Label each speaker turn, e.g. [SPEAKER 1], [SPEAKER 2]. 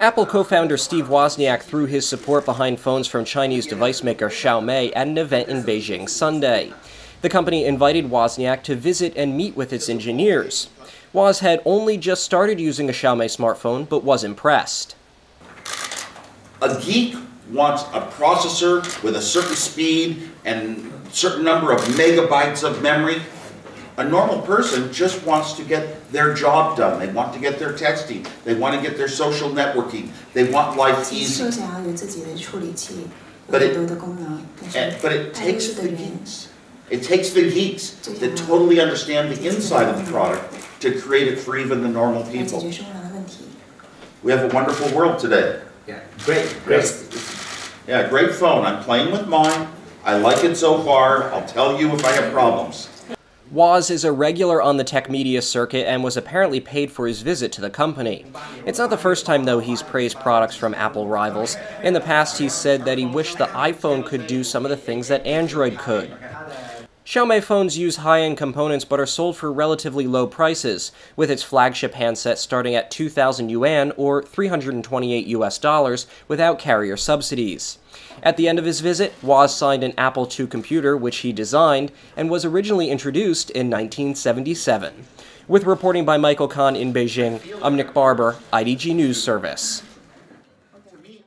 [SPEAKER 1] Apple co-founder Steve Wozniak threw his support behind phones from Chinese device maker Xiaomi at an event in Beijing Sunday. The company invited Wozniak to visit and meet with its engineers. Woz had only just started using a Xiaomi smartphone, but was impressed.
[SPEAKER 2] A geek wants a processor with a certain speed and certain number of megabytes of memory. A normal person just wants to get their job done. They want to get their texting. They want to get their social networking. They want life easy. But it, but it takes the geeks. It takes the geeks that totally understand the inside of the product to create it for even the normal people. We have a wonderful world today.
[SPEAKER 3] Yeah, great, great.
[SPEAKER 2] Yeah, great phone. I'm playing with mine. I like it so far. I'll tell you if I have problems.
[SPEAKER 1] Woz is a regular on the tech media circuit and was apparently paid for his visit to the company. It's not the first time, though, he's praised products from Apple rivals. In the past, he's said that he wished the iPhone could do some of the things that Android could. Xiaomi phones use high-end components but are sold for relatively low prices, with its flagship handset starting at 2,000 yuan or 328 US dollars without carrier subsidies. At the end of his visit, Woz signed an Apple II computer which he designed and was originally introduced in 1977. With reporting by Michael Kan in Beijing, I'm Nick Barber, IDG News Service.